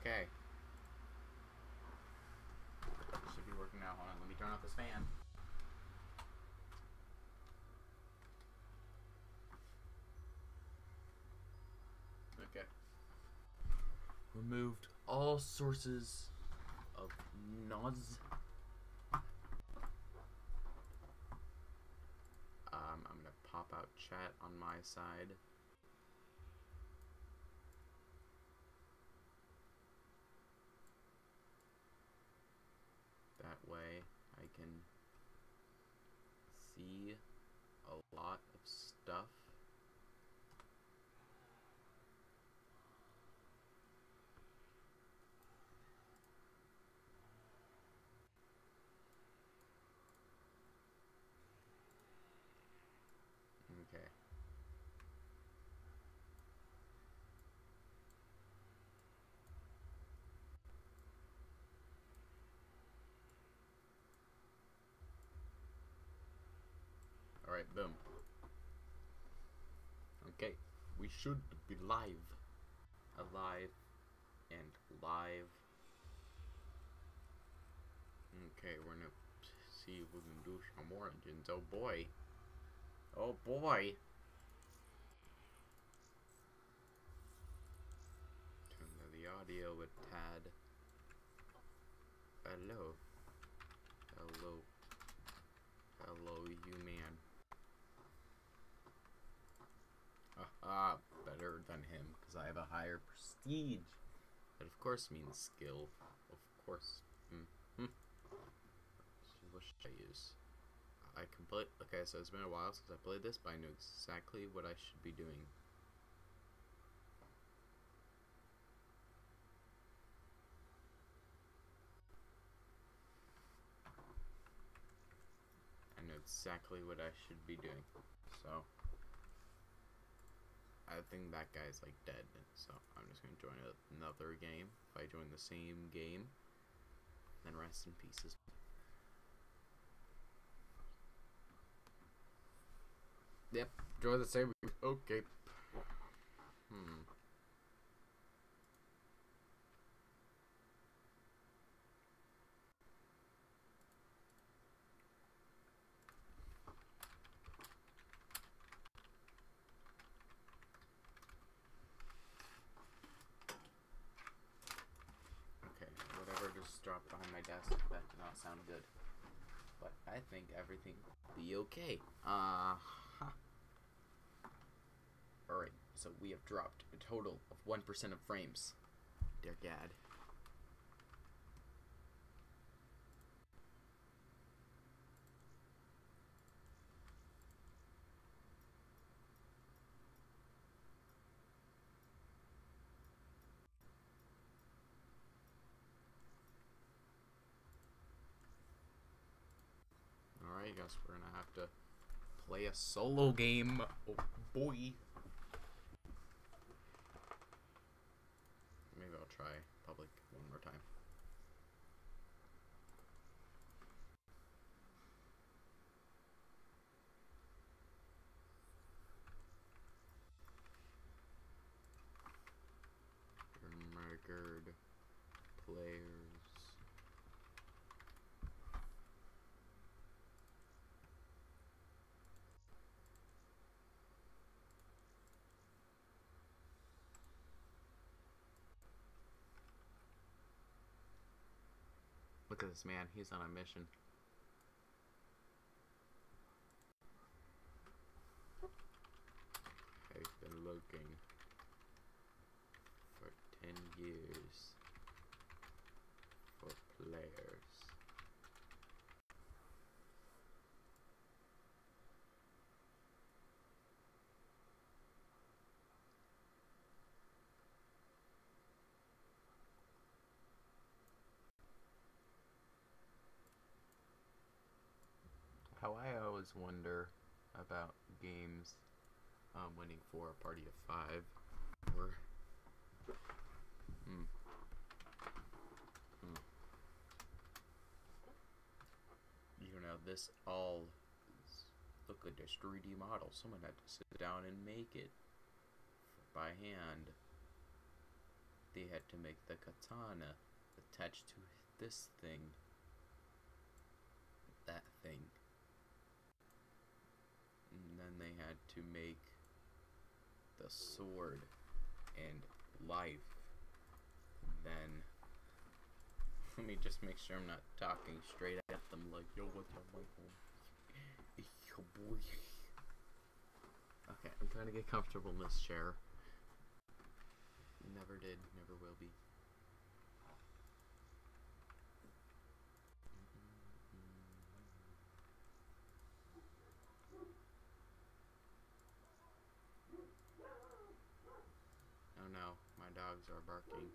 Okay. Should be working now. Hold on, let me turn off this fan. Okay. Removed all sources of noise. Um, I'm gonna pop out chat on my side. That way I can see a lot of stuff. Okay. Alright, boom. Okay, we should be live. Alive and live. Okay, we're gonna see if we can do some more engines. Oh boy. Oh boy. Turn the audio a tad. Hello. Hello, you man. Ah, better than him, because I have a higher prestige. That of course means skill. Of course. Mm -hmm. What should I use? I complete. Okay, so it's been a while since I played this, but I know exactly what I should be doing. I know exactly what I should be doing. So, I think that guy's like dead. So, I'm just to join another game. If I join the same game, then rest in pieces. Yep, join the same. Okay. Hmm. Okay, behind my desk, that did not sound good. But I think everything will be okay. Uh huh. Alright, so we have dropped a total of 1% of frames. Dear God. Alright, guess we're gonna have to play a solo game. Oh boy. Maybe I'll try public one more time. Look at this man, he's on a mission. I've been looking for 10 years for players. How I always wonder about games um, winning for a party of five or hmm. Hmm. you know this all look at this 3D model someone had to sit down and make it by hand they had to make the katana attached to this thing. That thing. And then they had to make the sword and life. Then let me just make sure I'm not talking straight at them like yo what's up Michael? Yo boy. Okay, I'm trying to get comfortable in this chair. Never did, never will be. Oh no, my dogs are barking.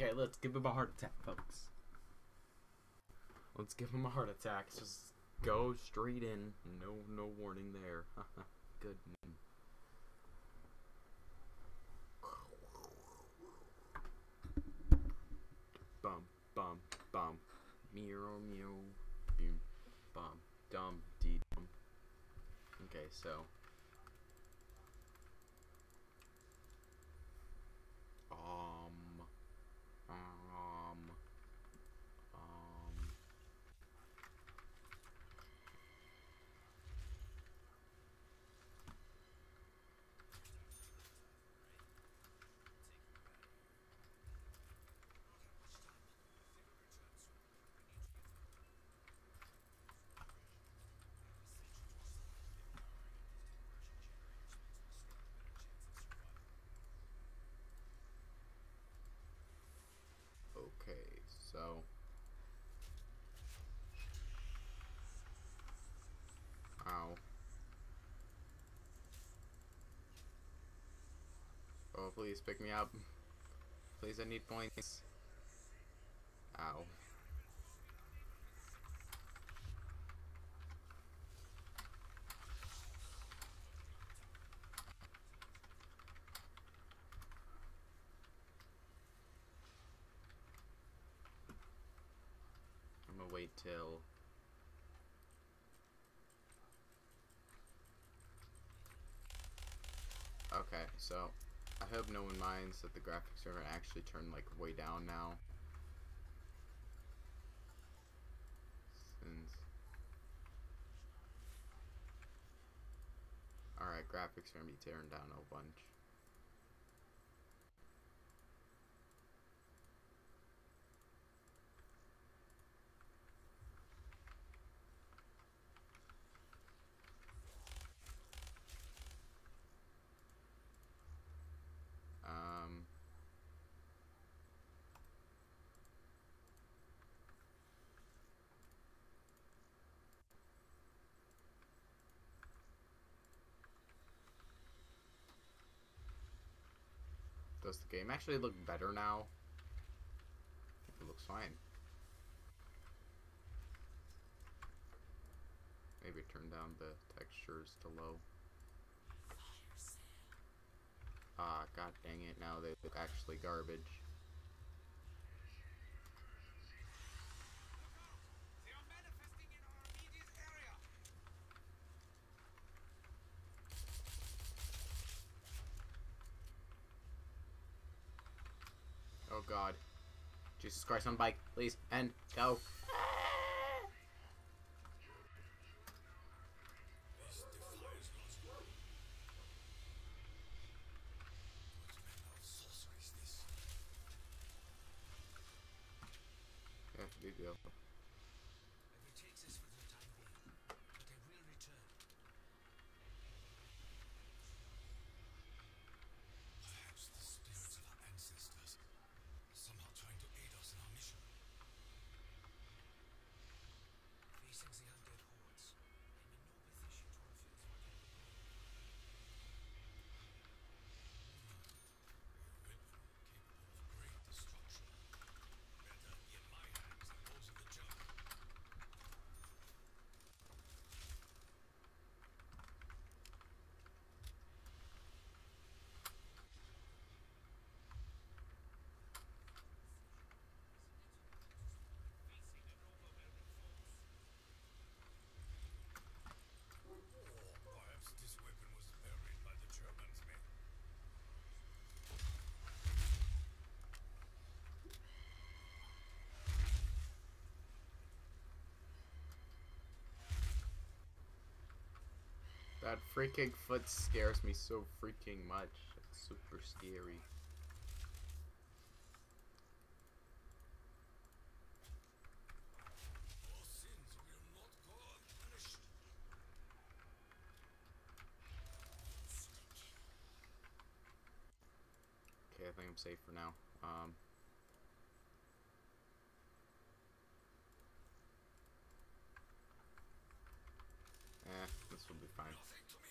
Okay, let's give him a heart attack, folks. Let's give him a heart attack. Just go straight in. No, no warning there. Good. Bum, bum, bum. Meow, meow. Boom, bum, dum, dee, dum. Okay, so. Um. Um. Um. Okay, so. Ow. Oh, please pick me up. Please, I need points. Ow. I'm gonna wait till. Okay, so I hope no one minds that the graphics are actually turned like way down now. Since. Alright, graphics are gonna be tearing down a bunch. Does the game actually look better now? It looks fine. Maybe turn down the textures to low. Ah, god dang it, now they look actually garbage. They are manifesting in our immediate area. Oh god. Jesus Christ on bike, please, and go. This defies logic. What manner of sorcery is this? Yeah, big deal. I will take this for the time being, but I will return. Perhaps the spirits of our ancestors are somehow trying to aid us in our mission. Facing the undead hordes, I'm in no position to refuse what I will do. A weapon capable of great destruction. Better in my hands than those of the giants. That freaking foot scares me so freaking much. It's super scary. Okay, I think I'm safe for now. Um. Eh, this will be fine. Nothing to me.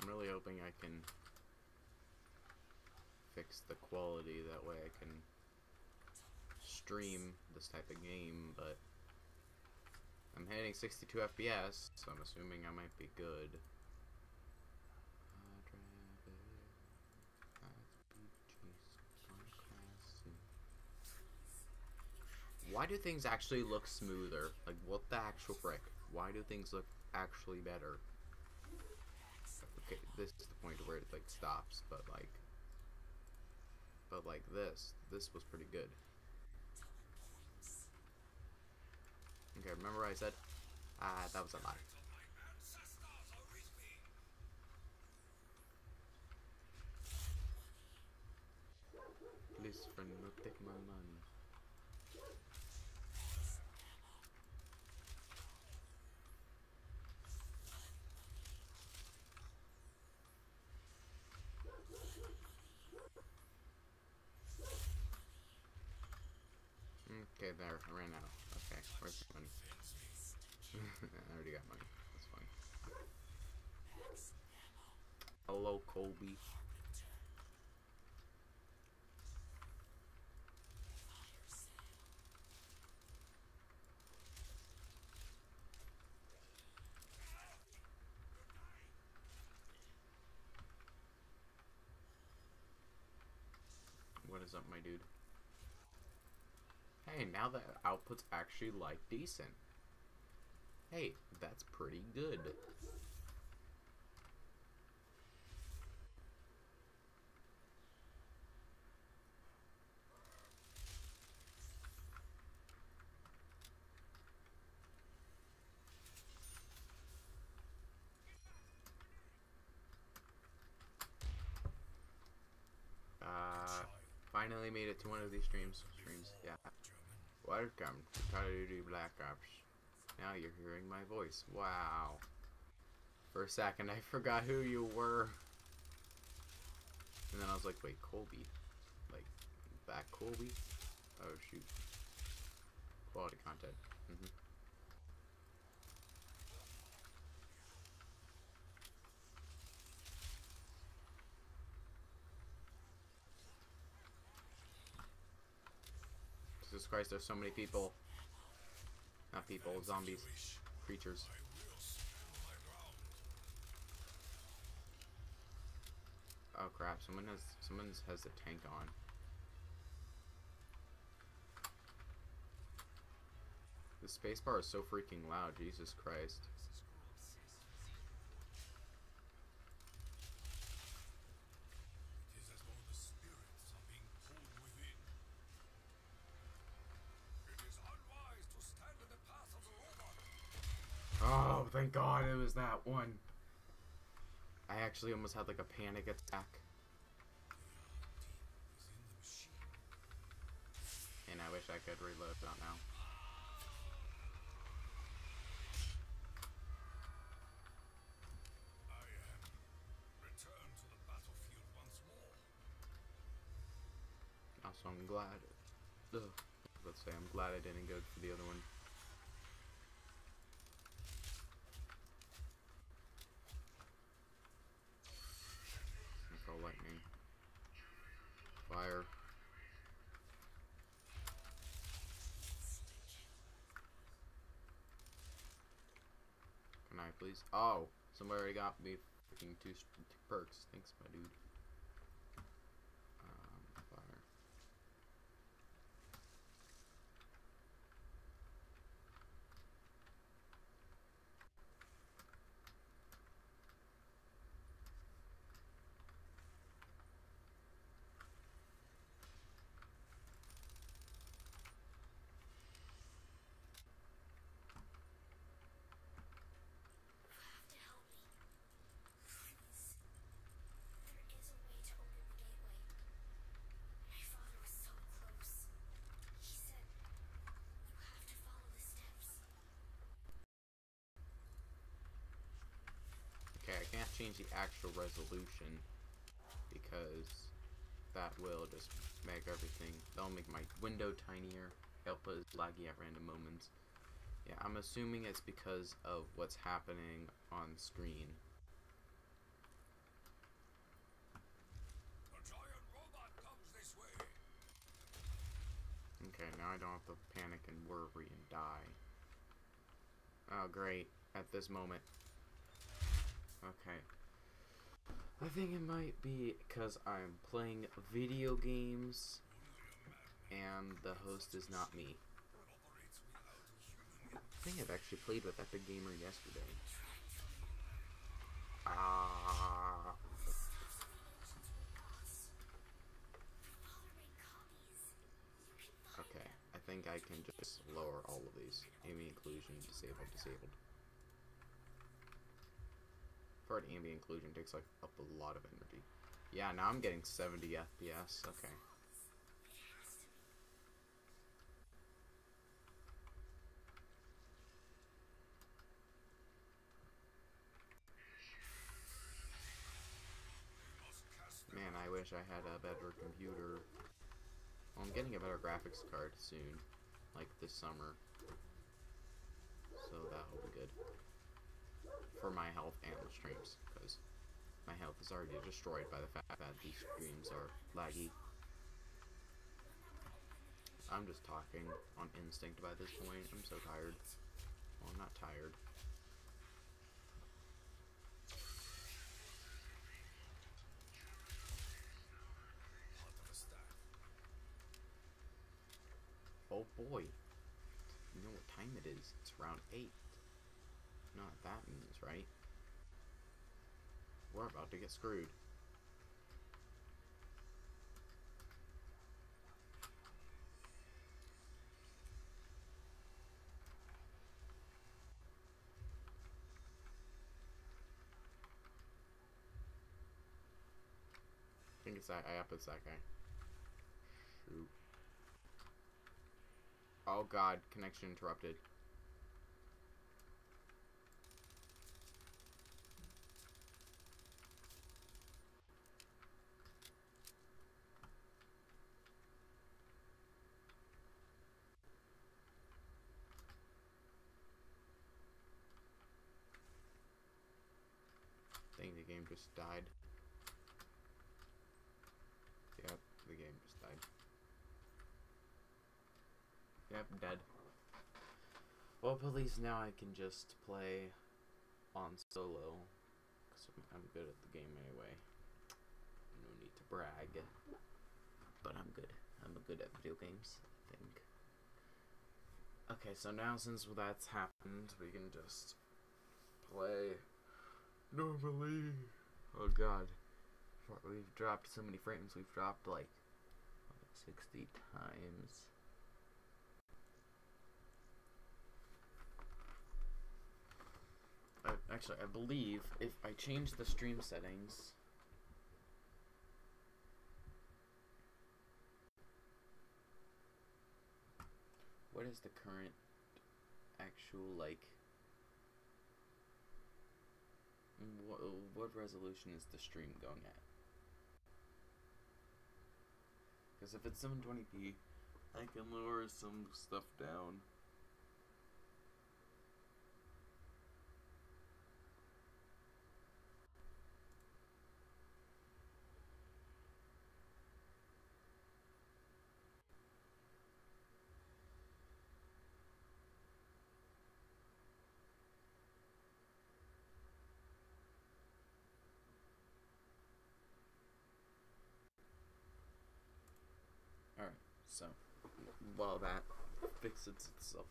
I'm really hoping I can fix the quality that way I can stream this type of game, but I'm hitting 62 FPS, so I'm assuming I might be good. Why do things actually look smoother? Like, what the actual frick? Why do things look actually better? This is the point where it like stops, but like, but like this, this was pretty good. Okay, remember I said? Ah, that was a lie. Please, friend, not take my money. Okay, there, I ran out. I already got money. That's fine. Hello, Colby. What is up, my dude? Hey, now the output's actually like decent. Hey, that's pretty good. Uh, finally made it to one of these streams. Streams, yeah. Welcome to Call of Duty Black Ops. Now you're hearing my voice. Wow. For a second, I forgot who you were. And then I was like, wait, Colby? Like, back Colby? Oh, shoot. Quality content. hmm Jesus Christ, there's so many people. Not people, zombies, creatures. Oh crap, someone has someone has the tank on. The spacebar is so freaking loud, Jesus Christ. Was that one. I actually almost had like a panic attack, and I wish I could reload that now. Also, I'm glad. Ugh, let's say I'm glad I didn't go for the other one. Micro lightning. Fire. Can I please? Oh, somebody already got me freaking two, two perks. Thanks, my dude. Um, fire. Change the actual resolution because that will just make everything. That'll make my window tinier. Help us laggy at random moments. Yeah, I'm assuming it's because of what's happening on screen. A giant robot comes this way. Okay, now I don't have to panic and worry and die. Oh, great. At this moment. Okay. I think it might be because I'm playing video games and the host is not me. I think I've actually played with Epic Gamer yesterday. Ah. Okay, I think I can just lower all of these. Ambient occlusion, disabled, disabled. For ambient occlusion takes like up a lot of energy. Yeah, now I'm getting 70 FPS. Okay. Man, I wish I had a better computer. Well, I'm getting a better graphics card soon, like this summer. So that will be good for my health and the streams, because my health is already destroyed by the fact that these streams are laggy. I'm just talking on instinct by this point. I'm so tired. Well, I'm not tired. Oh boy. You know what time it is? It's around 8. Know what that means, right? We're about to get screwed. I think it's that. I up it's that guy. Shoot. Oh god, connection interrupted. Dang, the game just died. Yep, the game just died. Yep, dead. Well, at least now I can just play on solo. Because I'm, I'm good at the game anyway. No need to brag. But I'm good. I'm good at video games, I think. Okay, so now since that's happened, we can just play normally. Oh god. We've dropped so many frames. We've dropped like 60 times. Actually, I believe if I change the stream settings. What is the current actual, like. What, what resolution is the stream going at? Because if it's 720p, I can lower some stuff down. So while that fixes itself